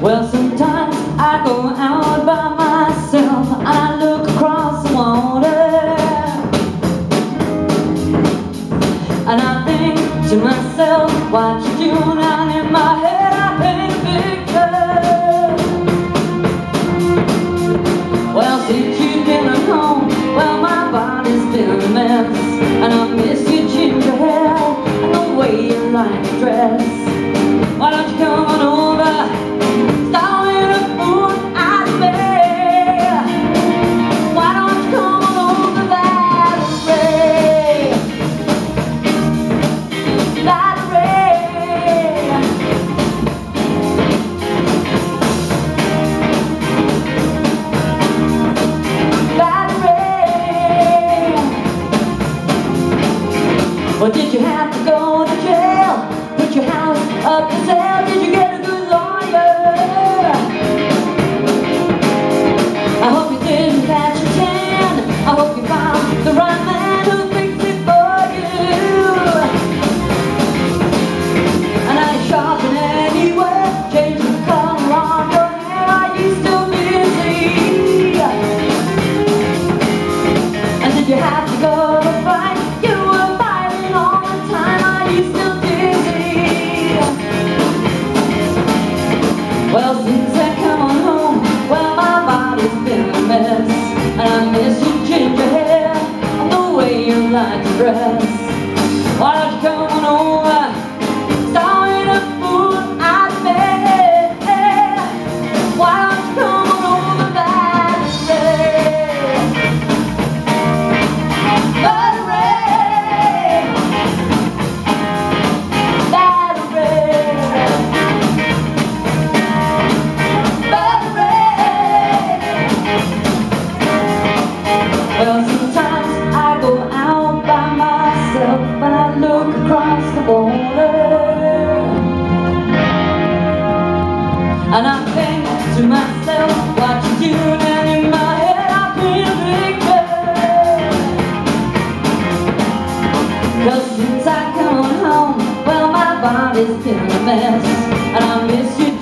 Well, sometimes I go out by myself. And I look across the water. And I think to myself, what you do I know What did you have to go dress. Why don't you come over? A fool I Why don't you come over Well, coming home. Well, my body's still a mess And I miss you